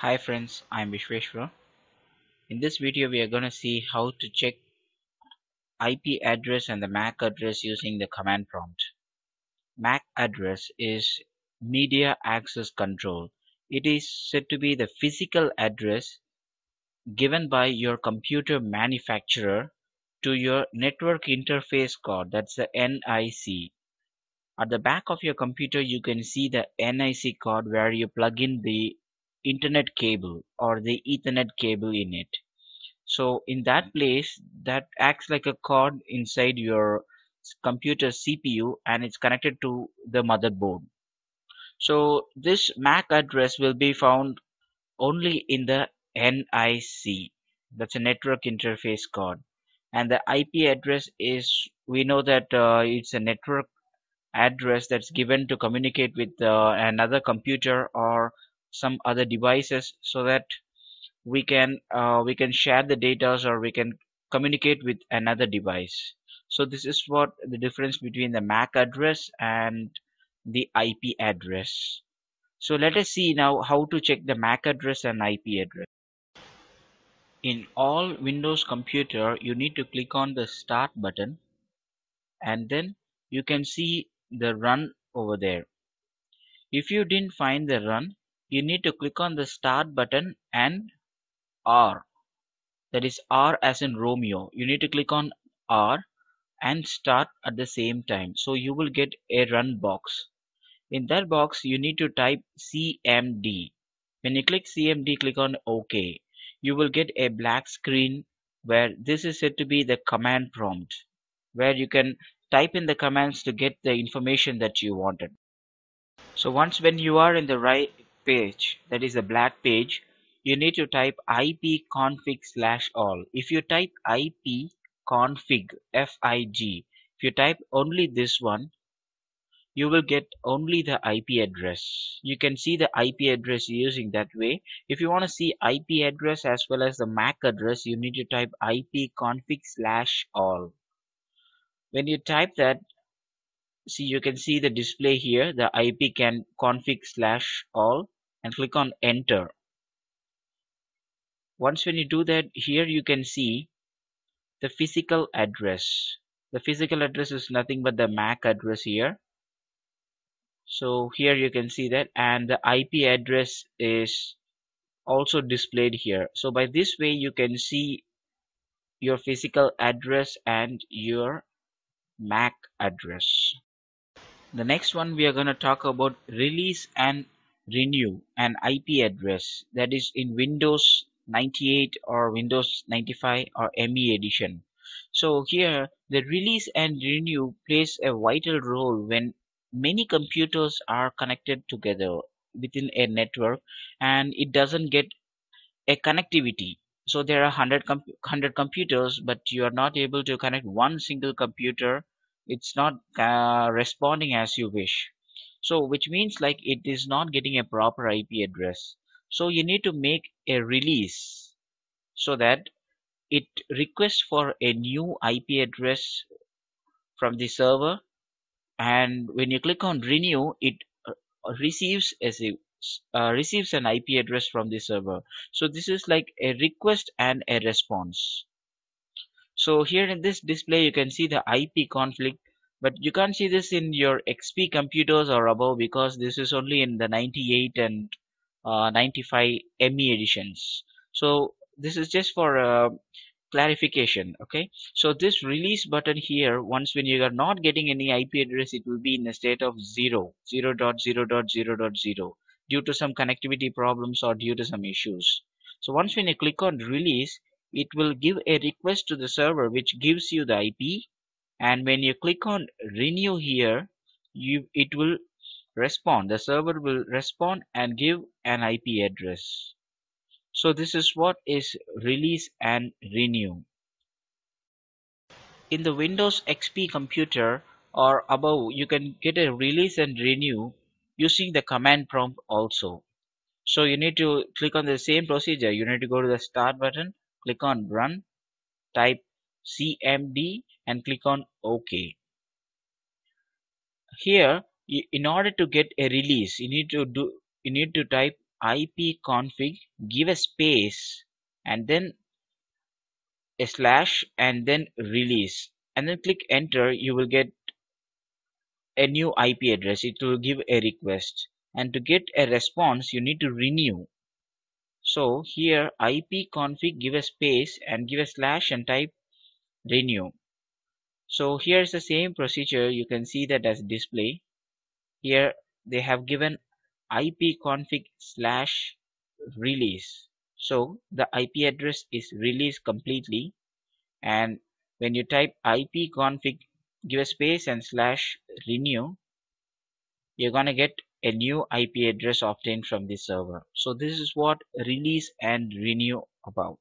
Hi friends, I'm Vishweshwar. In this video we are going to see how to check IP address and the MAC address using the command prompt. MAC address is Media Access Control. It is said to be the physical address given by your computer manufacturer to your network interface card that's the NIC. At the back of your computer you can see the NIC card where you plug in the internet cable or the ethernet cable in it. So in that place that acts like a cord inside your computer CPU and it's connected to the motherboard. So this MAC address will be found only in the NIC that's a network interface card and the IP address is we know that uh, it's a network address that's given to communicate with uh, another computer or some other devices so that we can uh, we can share the data or we can communicate with another device. So this is what the difference between the MAC address and the IP address. So let us see now how to check the MAC address and IP address. In all Windows computer you need to click on the start button and then you can see the run over there. If you didn't find the run you need to click on the start button and R. That is R as in Romeo. You need to click on R and start at the same time. So you will get a run box. In that box you need to type CMD when you click CMD click on OK. You will get a black screen where this is said to be the command prompt where you can type in the commands to get the information that you wanted. So once when you are in the right page that is a black page you need to type ipconfig slash all. If you type ipconfig, F-I-G, if you type only this one, you will get only the IP address. You can see the IP address using that way. If you want to see IP address as well as the MAC address, you need to type ipconfig slash all. When you type that, see you can see the display here, the IP can config slash all and click on enter. Once when you do that here you can see the physical address. The physical address is nothing but the MAC address here. So here you can see that and the IP address is also displayed here. So by this way you can see your physical address and your MAC address. The next one we are going to talk about release and renew an IP address that is in Windows 98 or Windows 95 or ME edition. So here the release and renew plays a vital role when many computers are connected together within a network and it doesn't get a connectivity. So there are 100, com 100 computers but you are not able to connect one single computer. It's not uh, responding as you wish. So which means like it is not getting a proper IP address. So you need to make a release so that it requests for a new IP address from the server. And when you click on renew it uh, receives as a uh, receives an IP address from the server. So this is like a request and a response. So here in this display you can see the IP conflict but you can't see this in your XP computers or above because this is only in the 98 and uh, 95 ME editions. So this is just for uh, clarification okay? So this release button here once when you are not getting any IP address it will be in a state of 0 0 dot 0 dot 0 dot 0 due to some connectivity problems or due to some issues. So once when you click on release it will give a request to the server which gives you the IP and when you click on renew here you it will respond. The server will respond and give an IP address. So this is what is release and renew. In the Windows XP computer or above you can get a release and renew using the command prompt also. So you need to click on the same procedure. You need to go to the start button click on run type cmd and click on ok. Here in order to get a release you need to do you need to type ipconfig give a space and then a slash and then release. And then click enter you will get a new IP address. It will give a request. And to get a response you need to renew. So here ipconfig give a space and give a slash and type renew so here's the same procedure. You can see that as display. Here they have given ipconfig slash release. So the IP address is released completely. And when you type ipconfig give a space and slash renew you're gonna get a new IP address obtained from the server. So this is what release and renew about